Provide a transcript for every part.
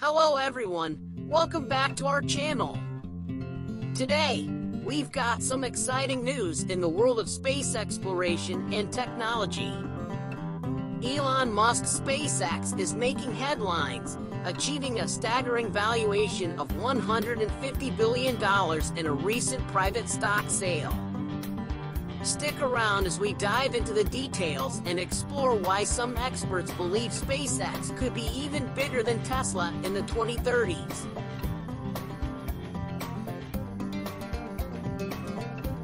Hello everyone, welcome back to our channel. Today, we've got some exciting news in the world of space exploration and technology. Elon Musk's SpaceX is making headlines, achieving a staggering valuation of $150 billion in a recent private stock sale. Stick around as we dive into the details and explore why some experts believe SpaceX could be even bigger than Tesla in the 2030s.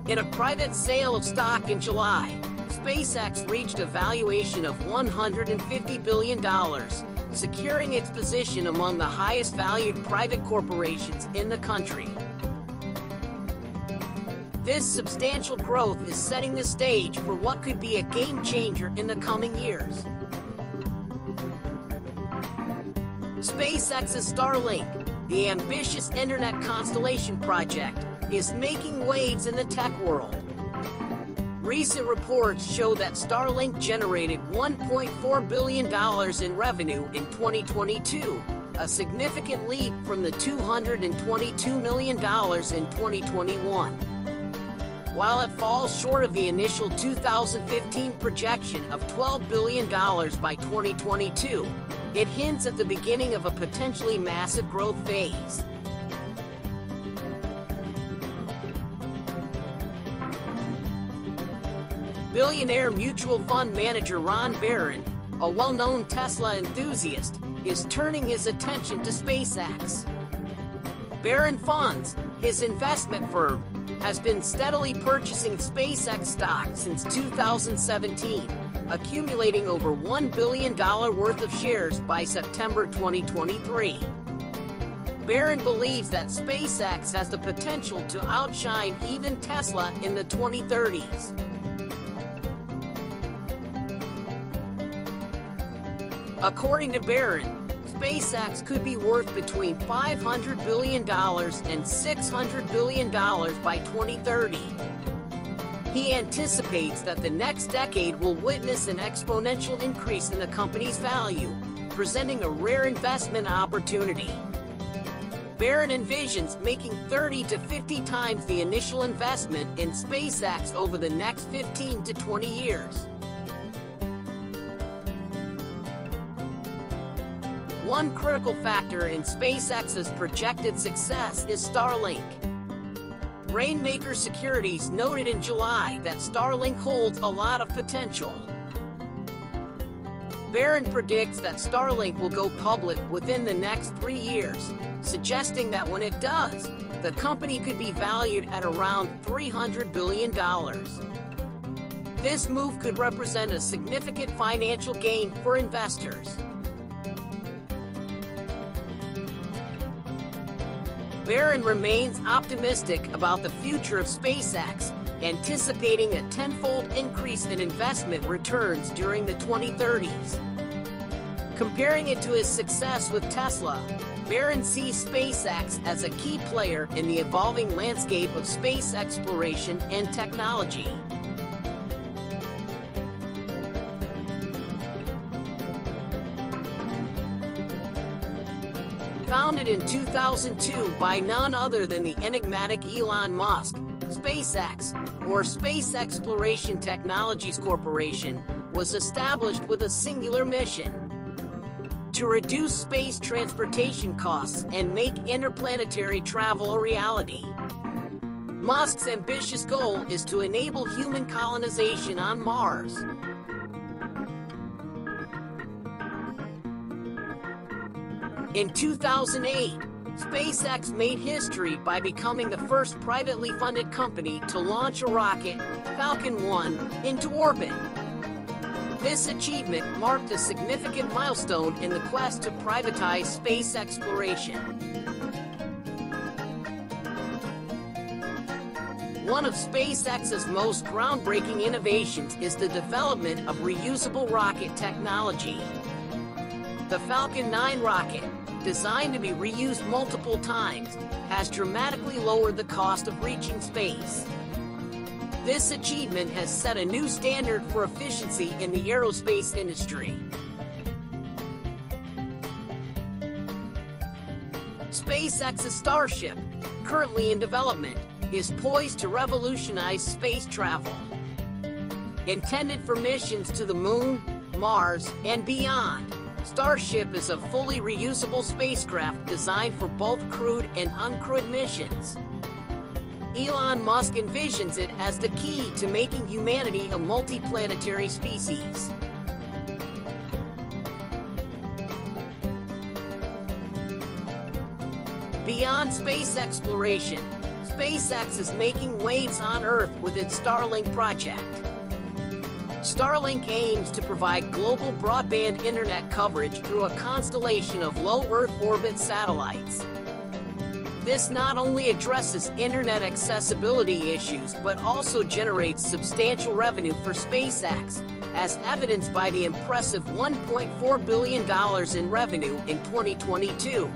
In a private sale of stock in July, SpaceX reached a valuation of $150 billion, securing its position among the highest valued private corporations in the country. This substantial growth is setting the stage for what could be a game changer in the coming years. SpaceX's Starlink, the ambitious internet constellation project, is making waves in the tech world. Recent reports show that Starlink generated $1.4 billion in revenue in 2022, a significant leap from the $222 million in 2021. While it falls short of the initial 2015 projection of $12 billion by 2022, it hints at the beginning of a potentially massive growth phase. Billionaire mutual fund manager Ron Baron, a well-known Tesla enthusiast, is turning his attention to SpaceX. Baron Funds, his investment firm, has been steadily purchasing SpaceX stock since 2017, accumulating over $1 billion worth of shares by September 2023. Baron believes that SpaceX has the potential to outshine even Tesla in the 2030s. According to Baron, SpaceX could be worth between $500 billion and $600 billion by 2030. He anticipates that the next decade will witness an exponential increase in the company's value, presenting a rare investment opportunity. Baron envisions making 30 to 50 times the initial investment in SpaceX over the next 15 to 20 years. One critical factor in SpaceX's projected success is Starlink. Rainmaker Securities noted in July that Starlink holds a lot of potential. Baron predicts that Starlink will go public within the next three years, suggesting that when it does, the company could be valued at around $300 billion. This move could represent a significant financial gain for investors. Baron remains optimistic about the future of SpaceX, anticipating a tenfold increase in investment returns during the 2030s. Comparing it to his success with Tesla, Baron sees SpaceX as a key player in the evolving landscape of space exploration and technology. Founded in 2002 by none other than the enigmatic Elon Musk, SpaceX, or Space Exploration Technologies Corporation, was established with a singular mission to reduce space transportation costs and make interplanetary travel a reality. Musk's ambitious goal is to enable human colonization on Mars, In 2008, SpaceX made history by becoming the first privately funded company to launch a rocket, Falcon 1, into orbit. This achievement marked a significant milestone in the quest to privatize space exploration. One of SpaceX's most groundbreaking innovations is the development of reusable rocket technology. The Falcon 9 rocket, designed to be reused multiple times, has dramatically lowered the cost of reaching space. This achievement has set a new standard for efficiency in the aerospace industry. SpaceX's Starship, currently in development, is poised to revolutionize space travel. Intended for missions to the Moon, Mars, and beyond, Starship is a fully reusable spacecraft designed for both crewed and uncrewed missions. Elon Musk envisions it as the key to making humanity a multiplanetary species. Beyond space exploration, SpaceX is making waves on Earth with its Starlink project. Starlink aims to provide global broadband internet coverage through a constellation of low Earth orbit satellites. This not only addresses internet accessibility issues but also generates substantial revenue for SpaceX, as evidenced by the impressive $1.4 billion in revenue in 2022.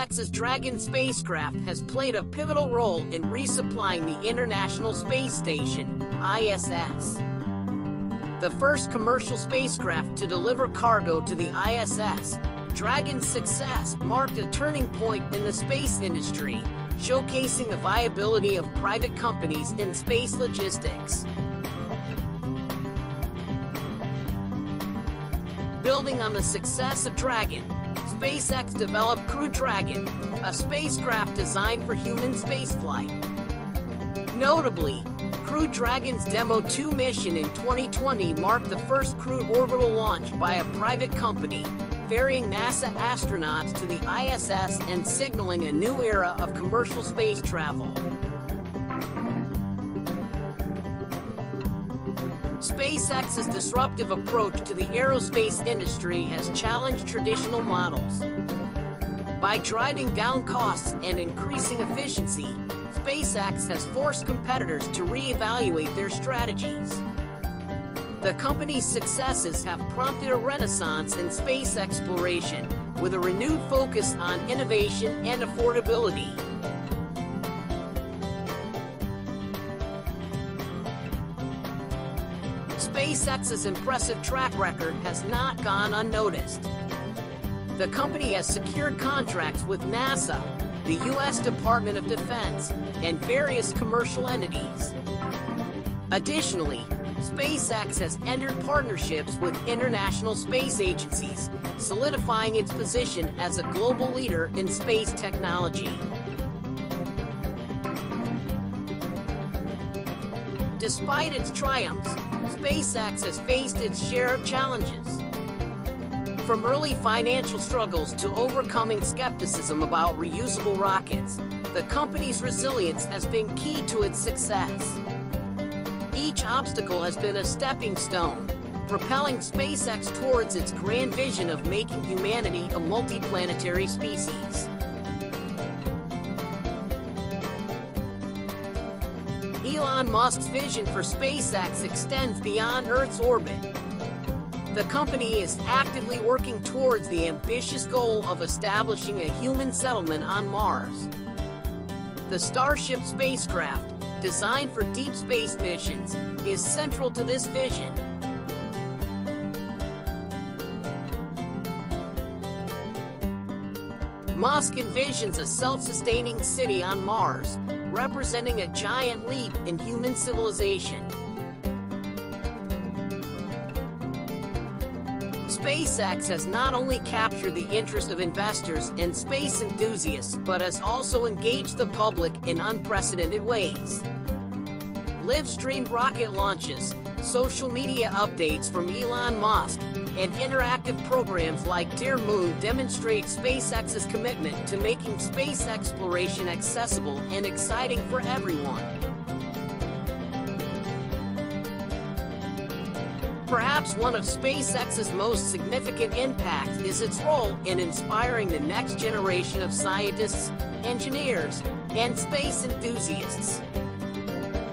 SpaceX's Dragon spacecraft has played a pivotal role in resupplying the International Space Station, ISS. The first commercial spacecraft to deliver cargo to the ISS, Dragon's success marked a turning point in the space industry, showcasing the viability of private companies in space logistics. Building on the success of Dragon, SpaceX developed Crew Dragon, a spacecraft designed for human spaceflight. Notably, Crew Dragon's Demo 2 mission in 2020 marked the first crewed orbital launch by a private company, ferrying NASA astronauts to the ISS and signaling a new era of commercial space travel. SpaceX's disruptive approach to the aerospace industry has challenged traditional models. By driving down costs and increasing efficiency, SpaceX has forced competitors to reevaluate their strategies. The company's successes have prompted a renaissance in space exploration, with a renewed focus on innovation and affordability. SpaceX's impressive track record has not gone unnoticed. The company has secured contracts with NASA, the U.S. Department of Defense, and various commercial entities. Additionally, SpaceX has entered partnerships with international space agencies, solidifying its position as a global leader in space technology. Despite its triumphs, SpaceX has faced its share of challenges. From early financial struggles to overcoming skepticism about reusable rockets, the company's resilience has been key to its success. Each obstacle has been a stepping stone, propelling SpaceX towards its grand vision of making humanity a multiplanetary species. Elon Musk's vision for SpaceX extends beyond Earth's orbit. The company is actively working towards the ambitious goal of establishing a human settlement on Mars. The Starship spacecraft, designed for deep space missions, is central to this vision. Musk envisions a self-sustaining city on Mars, representing a giant leap in human civilization. SpaceX has not only captured the interest of investors and space enthusiasts, but has also engaged the public in unprecedented ways. Live-streamed rocket launches, social media updates from Elon Musk, and interactive programs like Dear Moon demonstrate SpaceX's commitment to making space exploration accessible and exciting for everyone. Perhaps one of SpaceX's most significant impacts is its role in inspiring the next generation of scientists, engineers, and space enthusiasts.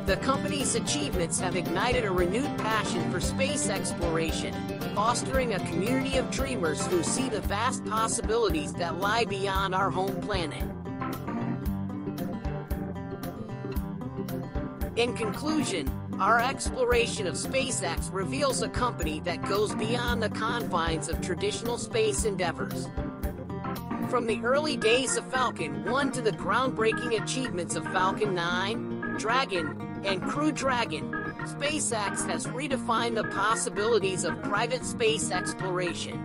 The company's achievements have ignited a renewed passion for space exploration, fostering a community of dreamers who see the vast possibilities that lie beyond our home planet. In conclusion, Our exploration of SpaceX reveals a company that goes beyond the confines of traditional space endeavors. From the early days of Falcon 1 to the groundbreaking achievements of Falcon 9, Dragon, and Crew Dragon, SpaceX has redefined the possibilities of private space exploration.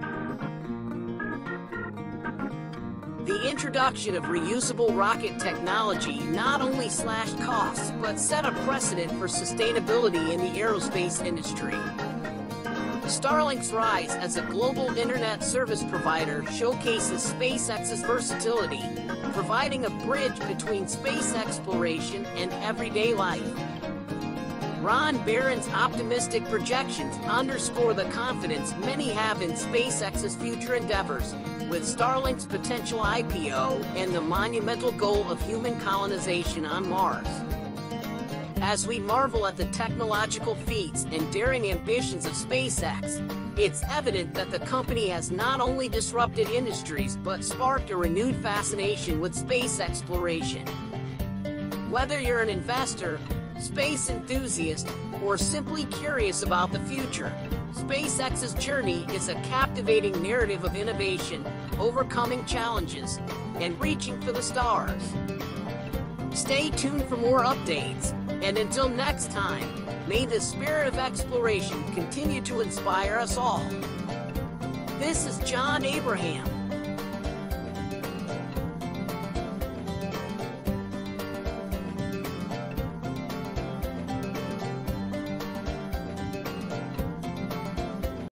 The introduction of reusable rocket technology not only slashed costs, but set a precedent for sustainability in the aerospace industry. Starlink's rise as a global internet service provider showcases SpaceX's versatility, providing a bridge between space exploration and everyday life. Ron Baron's optimistic projections underscore the confidence many have in SpaceX's future endeavors, with Starlink's potential IPO and the monumental goal of human colonization on Mars. As we marvel at the technological feats and daring ambitions of SpaceX, it's evident that the company has not only disrupted industries but sparked a renewed fascination with space exploration. Whether you're an investor, space enthusiast, or simply curious about the future, SpaceX's journey is a captivating narrative of innovation, overcoming challenges, and reaching for the stars. Stay tuned for more updates. And until next time, may the spirit of exploration continue to inspire us all. This is John Abraham